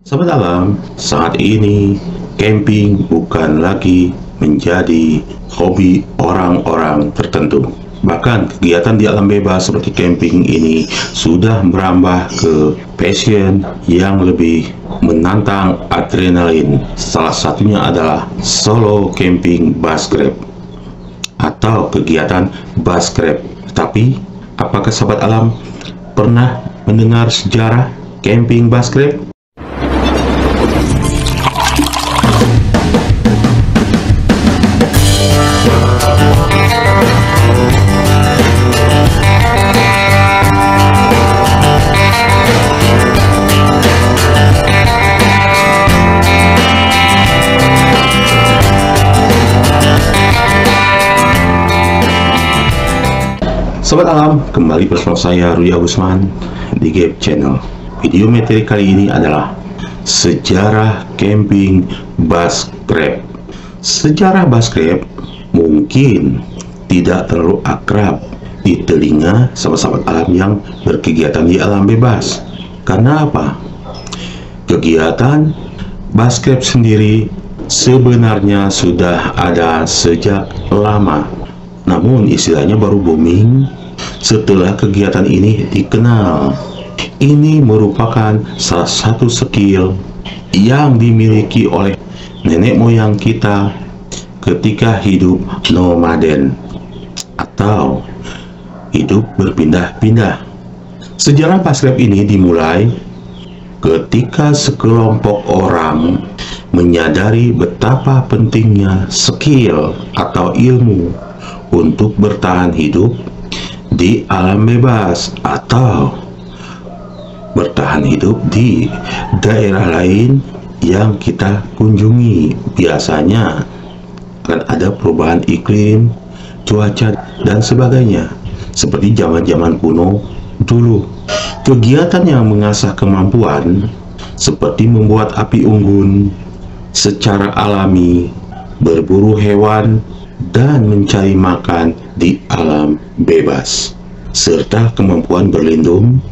Sahabat alam, saat ini camping bukan lagi menjadi hobi orang-orang tertentu. Bahkan kegiatan di alam bebas seperti camping ini sudah merambah ke passion yang lebih menantang adrenalin. Salah satunya adalah solo camping bus grab atau kegiatan bus grab. Tapi, apakah sahabat alam pernah mendengar sejarah camping bus grab? Sobat Alam, kembali bersama saya Rudi Agusman di Gap Channel. Video materi kali ini adalah sejarah camping bus grab. Sejarah bus grab mungkin tidak terlalu akrab di telinga sahabat-sahabat alam yang berkegiatan di alam bebas. Karena apa? Kegiatan bus grab sendiri sebenarnya sudah ada sejak lama namun istilahnya baru booming setelah kegiatan ini dikenal. Ini merupakan salah satu skill yang dimiliki oleh nenek moyang kita ketika hidup nomaden atau hidup berpindah-pindah. Sejarah pasrep ini dimulai ketika sekelompok orang menyadari betapa pentingnya skill atau ilmu untuk bertahan hidup di alam bebas atau bertahan hidup di daerah lain yang kita kunjungi. Biasanya akan ada perubahan iklim, cuaca, dan sebagainya. Seperti zaman-zaman kuno dulu. Kegiatan yang mengasah kemampuan seperti membuat api unggun secara alami, berburu hewan, dan mencari makan di alam bebas, serta kemampuan berlindung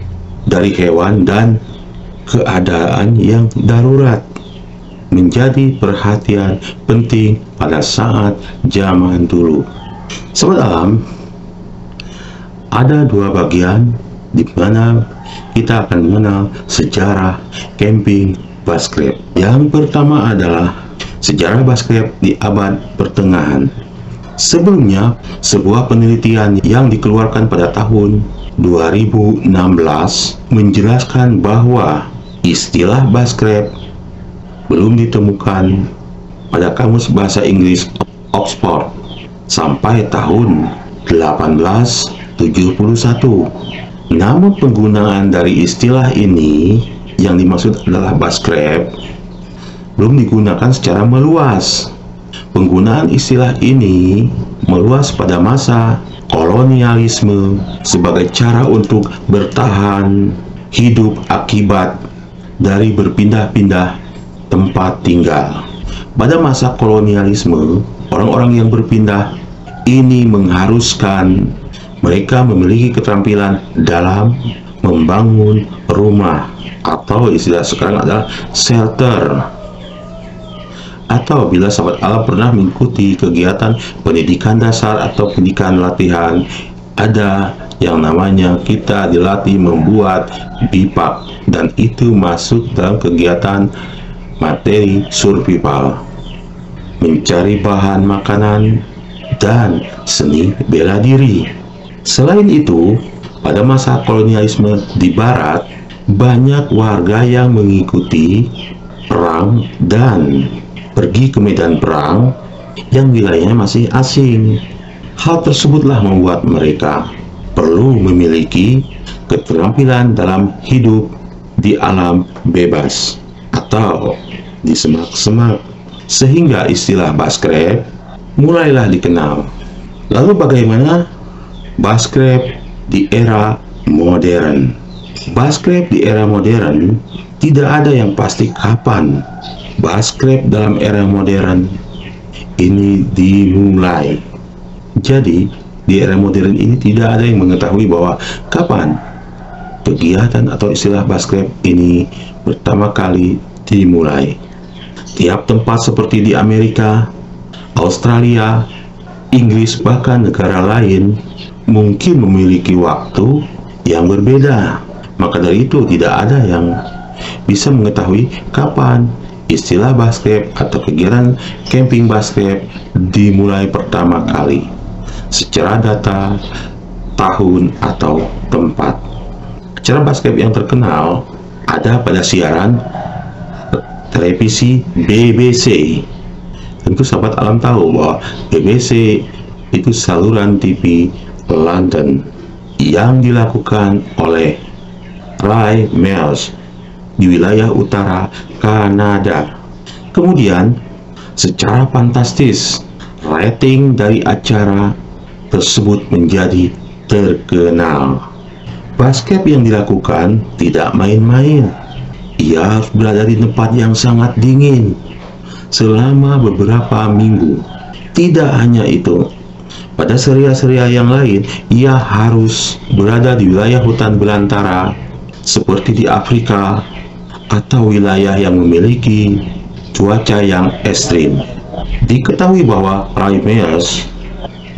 dari hewan dan keadaan yang darurat menjadi perhatian penting pada saat zaman dulu. Sobat alam, ada dua bagian di mana kita akan mengenal sejarah camping baskrep. Yang pertama adalah sejarah baskrep di abad pertengahan Sebelumnya, sebuah penelitian yang dikeluarkan pada tahun 2016 menjelaskan bahwa istilah baskrep belum ditemukan pada Kamus Bahasa Inggris Oxford sampai tahun 1871. Namun penggunaan dari istilah ini yang dimaksud adalah baskrep belum digunakan secara meluas Penggunaan istilah ini meluas pada masa kolonialisme sebagai cara untuk bertahan hidup akibat dari berpindah-pindah tempat tinggal. Pada masa kolonialisme, orang-orang yang berpindah ini mengharuskan mereka memiliki keterampilan dalam membangun rumah atau istilah sekarang adalah shelter atau bila sahabat alam pernah mengikuti kegiatan pendidikan dasar atau pendidikan latihan ada yang namanya kita dilatih membuat bipak dan itu masuk dalam kegiatan materi survival mencari bahan makanan dan seni bela diri. Selain itu pada masa kolonialisme di barat banyak warga yang mengikuti perang dan pergi ke medan perang yang wilayahnya masih asing. Hal tersebutlah membuat mereka perlu memiliki keterampilan dalam hidup di alam bebas atau di semak-semak sehingga istilah baskrep mulailah dikenal. Lalu bagaimana baskrep di era modern? Baskrep di era modern tidak ada yang pasti kapan Baskrep dalam era modern ini dimulai. Jadi, di era modern ini tidak ada yang mengetahui bahwa kapan kegiatan atau istilah baskrep ini pertama kali dimulai. Tiap tempat seperti di Amerika, Australia, Inggris, bahkan negara lain mungkin memiliki waktu yang berbeda. Maka dari itu tidak ada yang bisa mengetahui kapan istilah basket atau kegiatan camping basket dimulai pertama kali secara data, tahun, atau tempat. Acara basket yang terkenal ada pada siaran televisi BBC. Tentu sahabat alam tahu bahwa BBC itu saluran TV London yang dilakukan oleh Ray Mills di wilayah utara Kanada. Kemudian, secara fantastis, rating dari acara tersebut menjadi terkenal. Basket yang dilakukan tidak main-main. Ia harus berada di tempat yang sangat dingin selama beberapa minggu. Tidak hanya itu, pada seria-seria yang lain, ia harus berada di wilayah hutan belantara seperti di Afrika atau wilayah yang memiliki cuaca yang ekstrim. Diketahui bahwa Ray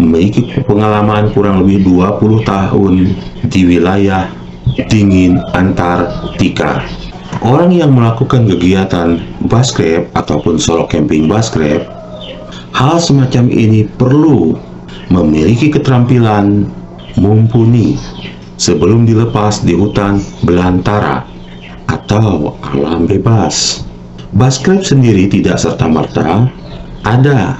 memiliki pengalaman kurang lebih 20 tahun di wilayah dingin Antartika. Orang yang melakukan kegiatan baskrep ataupun solo camping baskrep, hal semacam ini perlu memiliki keterampilan mumpuni sebelum dilepas di hutan belantara atau alam bebas. Baskrep sendiri tidak serta-merta ada,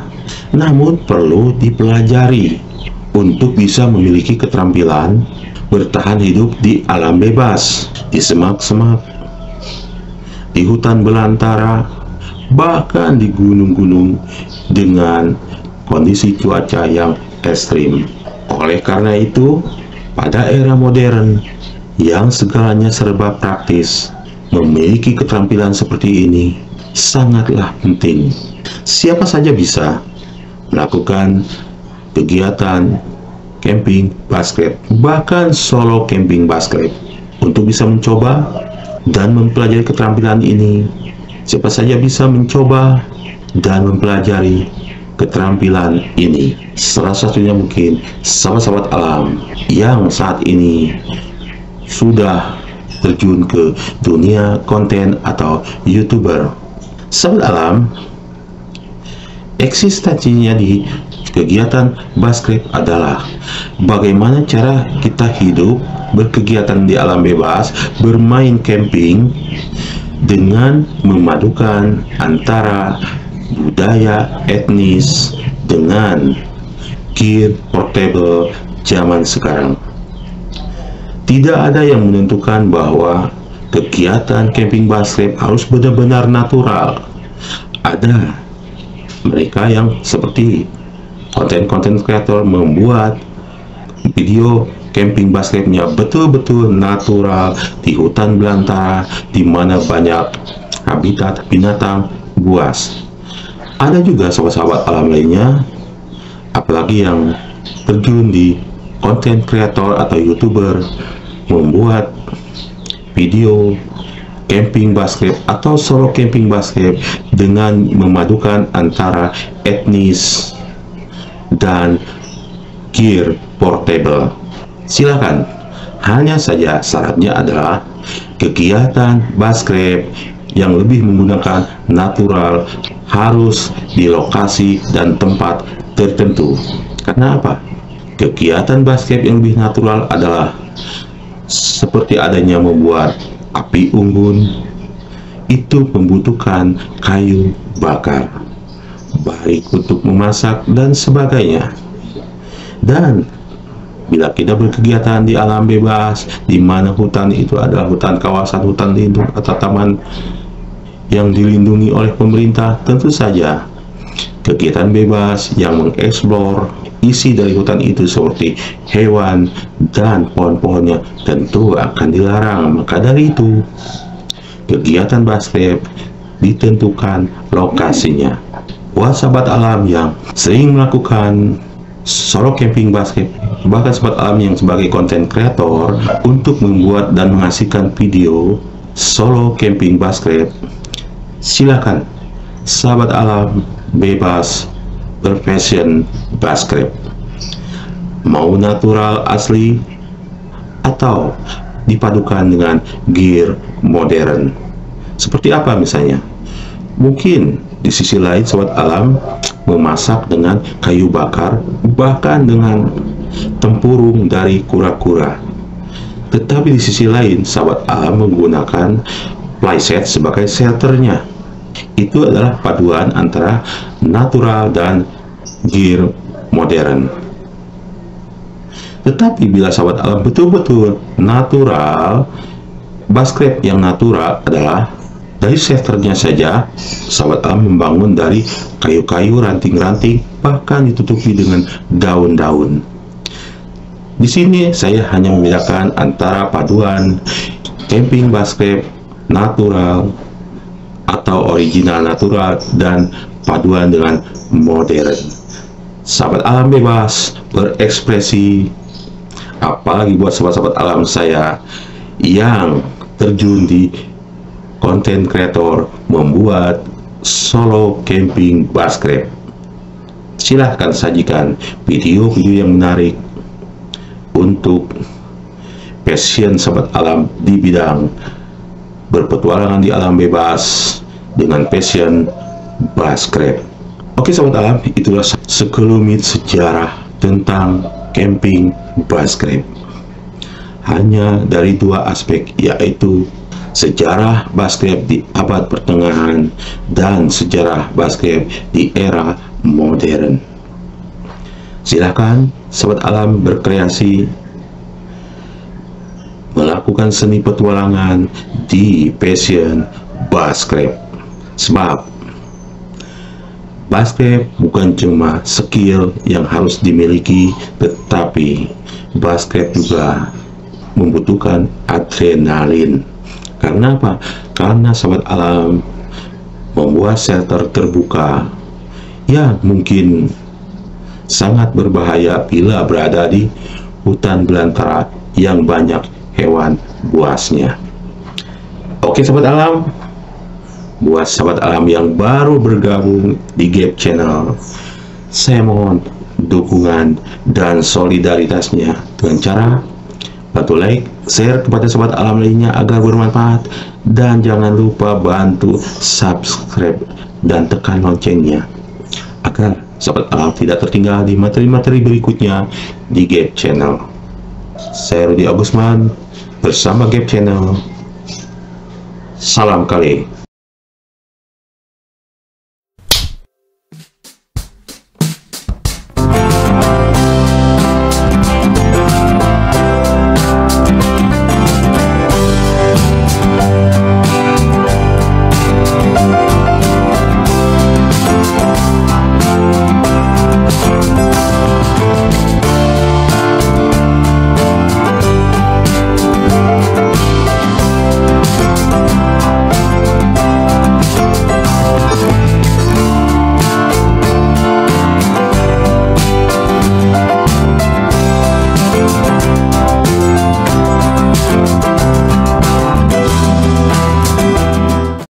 namun perlu dipelajari untuk bisa memiliki keterampilan bertahan hidup di alam bebas, di semak-semak, di hutan belantara, bahkan di gunung-gunung dengan kondisi cuaca yang ekstrim. Oleh karena itu, pada era modern yang segalanya serba praktis, memiliki keterampilan seperti ini sangatlah penting. Siapa saja bisa melakukan kegiatan camping basket, bahkan solo camping basket. Untuk bisa mencoba dan mempelajari keterampilan ini, siapa saja bisa mencoba dan mempelajari keterampilan ini. Salah satunya mungkin sahabat-sahabat alam yang saat ini sudah terjun ke dunia konten atau youtuber. Sahabat alam, eksistensinya di kegiatan basket adalah bagaimana cara kita hidup berkegiatan di alam bebas bermain camping dengan memadukan antara budaya etnis dengan gear portable zaman sekarang tidak ada yang menentukan bahwa kegiatan camping basket harus benar-benar natural ada mereka yang seperti konten-konten kreator membuat video camping basketnya betul-betul natural di hutan belantara di mana banyak habitat binatang buas. Ada juga sahabat-sahabat alam lainnya, apalagi yang terjun di konten kreator atau youtuber membuat video camping basket atau solo camping basket dengan memadukan antara etnis dan gear portable. Silakan. Hanya saja syaratnya adalah kegiatan basket yang lebih menggunakan natural harus di lokasi dan tempat tertentu. Karena apa? Kegiatan basket yang lebih natural adalah seperti adanya membuat api unggun itu membutuhkan kayu bakar baik untuk memasak dan sebagainya. Dan bila kita berkegiatan di alam bebas, di mana hutan itu adalah hutan kawasan hutan lindung atau taman yang dilindungi oleh pemerintah, tentu saja kegiatan bebas yang mengeksplor isi dari hutan itu seperti hewan dan pohon-pohonnya tentu akan dilarang. Maka dari itu, kegiatan basket ditentukan lokasinya buat sahabat alam yang sering melakukan solo camping basket bahkan sahabat alam yang sebagai konten kreator untuk membuat dan menghasilkan video solo camping basket silakan sahabat alam bebas berfashion baskrip mau natural asli atau dipadukan dengan gear modern. Seperti apa misalnya? Mungkin di sisi lain sobat alam memasak dengan kayu bakar bahkan dengan tempurung dari kura-kura. Tetapi di sisi lain sahabat alam menggunakan playset sebagai shelternya itu adalah paduan antara natural dan gear modern. Tetapi bila sahabat alam betul-betul natural baskrep yang natural adalah dari shelternya saja sahabat alam membangun dari kayu-kayu ranting-ranting bahkan ditutupi dengan daun-daun. Di sini saya hanya membedakan antara paduan camping basket natural atau original natural dan paduan dengan modern. Sahabat alam bebas berekspresi apalagi buat sahabat-sahabat alam saya yang terjun di konten kreator membuat solo camping basket silahkan sajikan video-video yang menarik untuk passion sahabat alam di bidang berpetualangan di alam bebas dengan passion baskrep. Oke sahabat alam, itulah sekelumit sejarah tentang camping baskrep. Hanya dari dua aspek, yaitu sejarah baskrep di abad pertengahan dan sejarah baskrep di era modern. Silakan sahabat alam berkreasi melakukan seni petualangan di passion basket sebab basket bukan cuma skill yang harus dimiliki tetapi basket juga membutuhkan adrenalin karena apa? karena sahabat alam membuat shelter terbuka ya mungkin sangat berbahaya bila berada di hutan belantara yang banyak hewan buasnya. Oke sahabat alam, buat sahabat alam yang baru bergabung di Gap Channel, saya mohon dukungan dan solidaritasnya dengan cara bantu like, share kepada sahabat alam lainnya agar bermanfaat dan jangan lupa bantu subscribe dan tekan loncengnya agar sahabat alam tidak tertinggal di materi-materi berikutnya di Gap Channel. Saya Rudi Agusman bersama Gap Channel. Salam kali.